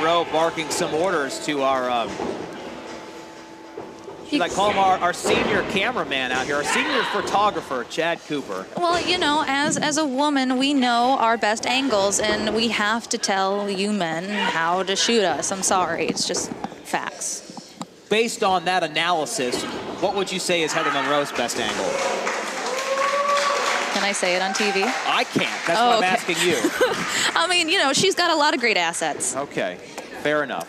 Monroe barking some orders to our, um, should I call him our, our senior cameraman out here, our senior photographer, Chad Cooper. Well, you know, as as a woman, we know our best angles, and we have to tell you men how to shoot us. I'm sorry, it's just facts. Based on that analysis, what would you say is Heather Monroe's best angle? Can I say it on TV? I can't. That's Oh, what I'm okay. asking you. I mean, you know, she's got a lot of great assets. Okay, fair enough.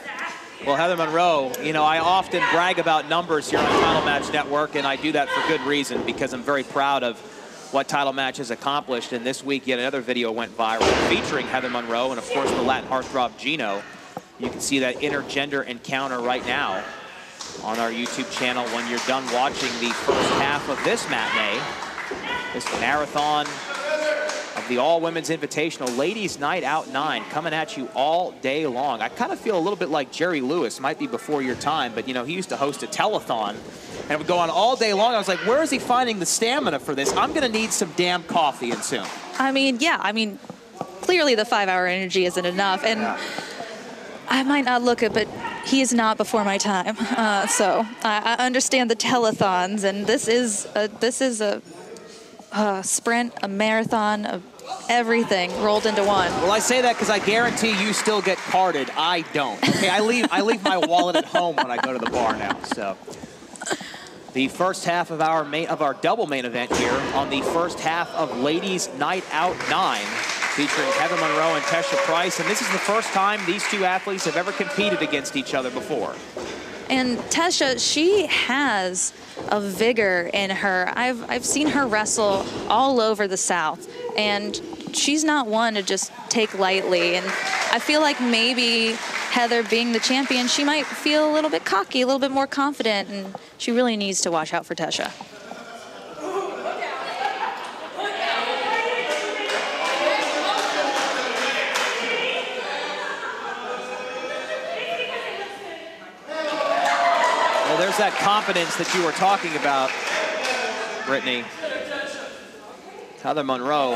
Well, Heather Monroe, you know, I often brag about numbers here on Title Match Network, and I do that for good reason because I'm very proud of what Title Match has accomplished. And this week, yet another video went viral featuring Heather Monroe and, of course, the Latin heartthrob Gino. You can see that intergender encounter right now on our YouTube channel when you're done watching the first half of this matinee, this marathon the All Women's Invitational Ladies Night Out 9 coming at you all day long. I kind of feel a little bit like Jerry Lewis, might be before your time, but you know, he used to host a telethon and it would go on all day long. I was like, where is he finding the stamina for this? I'm going to need some damn coffee and soon. I mean, yeah, I mean, clearly the five-hour energy isn't enough, and I might not look it, but he is not before my time. Uh, so I, I understand the telethons, and this is a, this is a, a sprint, a marathon, of everything rolled into one. Well, I say that because I guarantee you still get carded. I don't. Okay, I leave I leave my wallet at home when I go to the bar now. So the first half of our main of our double main event here on the first half of Ladies Night Out 9 featuring Heather Monroe and Tesha Price. And this is the first time these two athletes have ever competed against each other before. And Tesha, she has a vigor in her. I've I've seen her wrestle all over the South, and she's not one to just take lightly. And I feel like maybe Heather, being the champion, she might feel a little bit cocky, a little bit more confident, and she really needs to watch out for Tesha. Well, there's that confidence that you were talking about, Brittani. Heather Monroe,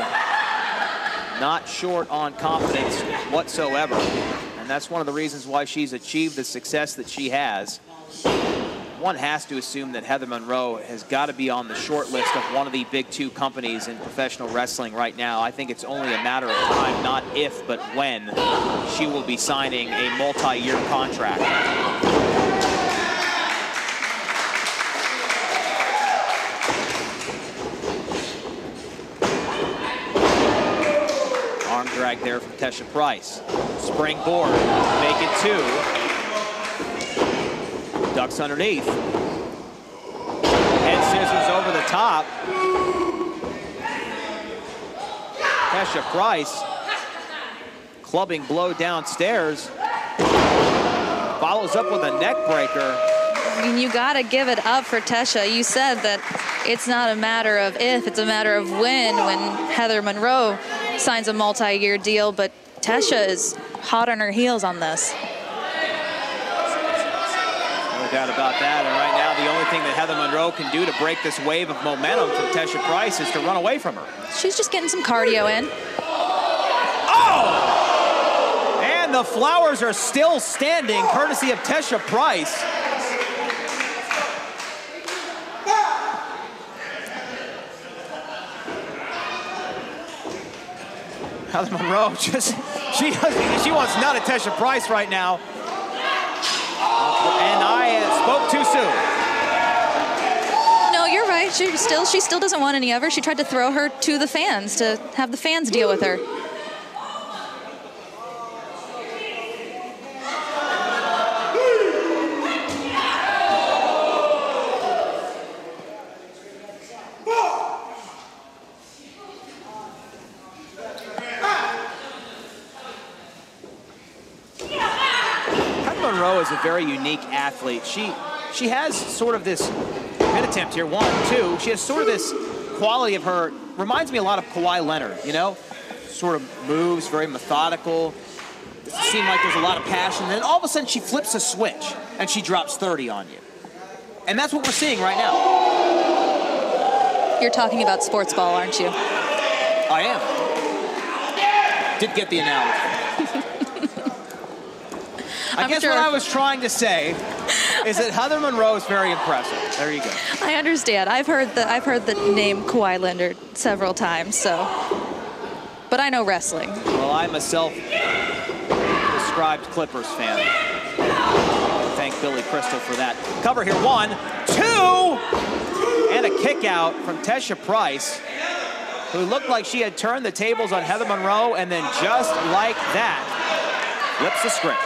not short on confidence whatsoever. And that's one of the reasons why she's achieved the success that she has. One has to assume that Heather Monroe has got to be on the short list of one of the big two companies in professional wrestling right now. I think it's only a matter of time, not if, but when, she will be signing a multi-year contract. There from Tesha Price. Springboard, make it two. Ducks underneath. Head scissors over the top. Tesha Price clubbing blow downstairs. Follows up with a neck breaker. I mean, you got to give it up for Tesha. You said that it's not a matter of if, it's a matter of when, when Heather Monroe signs a multi year deal, but Tesha is hot on her heels on this. No doubt about that. And right now, the only thing that Heather Monroe can do to break this wave of momentum from Tesha Price is to run away from her. She's just getting some cardio in. Oh! And the flowers are still standing, courtesy of Tesha Price. Heather Monroe just, she, she wants none of Tesha Price right now. And I spoke too soon. No, you're right. She still she still doesn't want any of her. She tried to throw her to the fans to have the fans deal with her. Heather Monroe is a very unique athlete. She she has sort of this pin attempt here, one, two. She has sort of this quality of her, reminds me a lot of Kawhi Leonard, you know? Sort of moves, very methodical. Doesn't seem like there's a lot of passion. Then all of a sudden she flips a switch and she drops 30 on you. And that's what we're seeing right now. You're talking about sports ball, aren't you? I am. Did get the analogy. I guess sure- what I was trying to say is that Heather Monroe is very impressive. There you go. I understand. I've heard the I've heard the name Kawhi Leonard several times, so but I know wrestling. Well, I'm a self-described Clippers fan. Thank Billy Crystal for that. Cover here, one, two, and a kick out from Tesha Price, who looked like she had turned the tables on Heather Monroe, and then just like that, flips the script.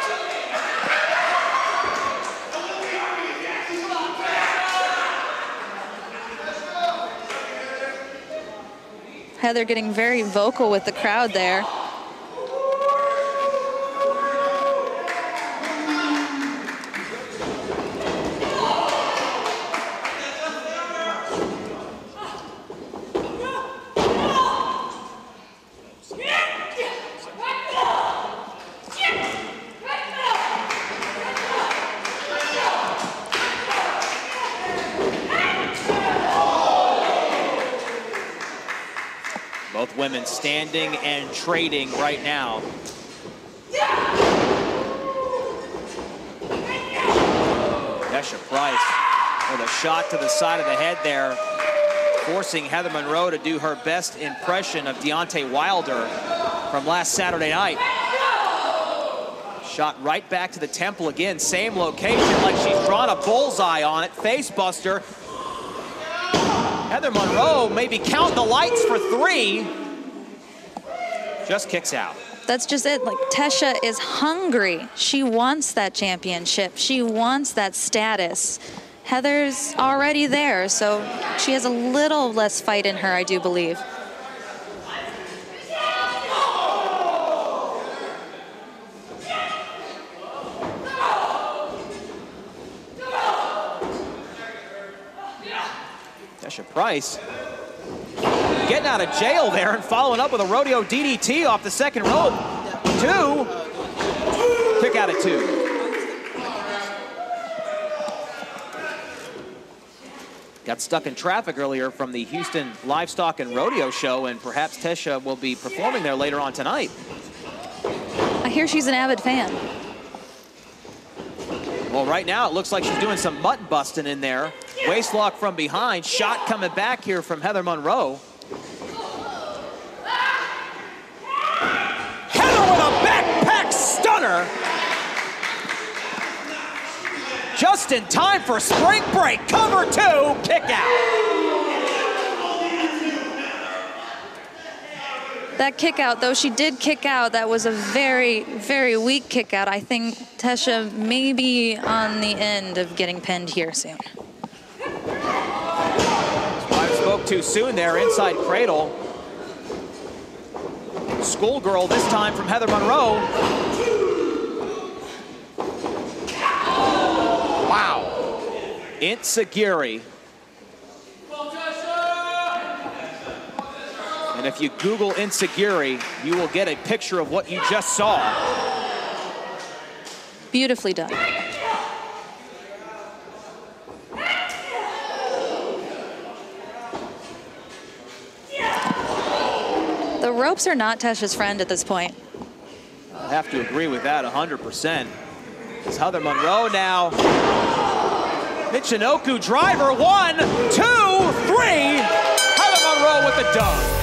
Heather getting very vocal with the crowd there. Women standing and trading right now. Tesha Price with a shot to the side of the head there, forcing Heather Monroe to do her best impression of Deontay Wilder from last Saturday night. Shot right back to the temple again, same location, like she's drawn a bullseye on it. Face buster. Heather Monroe maybe count the lights for three. Just kicks out. That's just it. Like Tesha is hungry. She wants that championship. She wants that status. Heather's already there, so she has a little less fight in her, I do believe. Tesha Price getting out of jail there and following up with a rodeo DDT off the second rope. Two. Kick out at two. Got stuck in traffic earlier from the Houston Livestock and Rodeo Show, and perhaps Tesha will be performing there later on tonight. I hear she's an avid fan. Well, right now it looks like she's doing some mutton busting in there. Waist lock from behind. Shot coming back here from Heather Monroe. Heather with a backpack. Just in time for spring break. Cover two, kick out. That kick out, though she did kick out, that was a very, very weak kick out. I think Tesha may be on the end of getting pinned here soon. I spoke too soon there, inside cradle. Schoolgirl this time from Heather Monroe. Wow. Enzuigiri. And if you Google Enzuigiri, you will get a picture of what you just saw. Beautifully done. The ropes are not Tesha's friend at this point. I have to agree with that 100%. It's Heather Monroe now. Michinoku driver, one, two, three. Heather Monroe with the dub.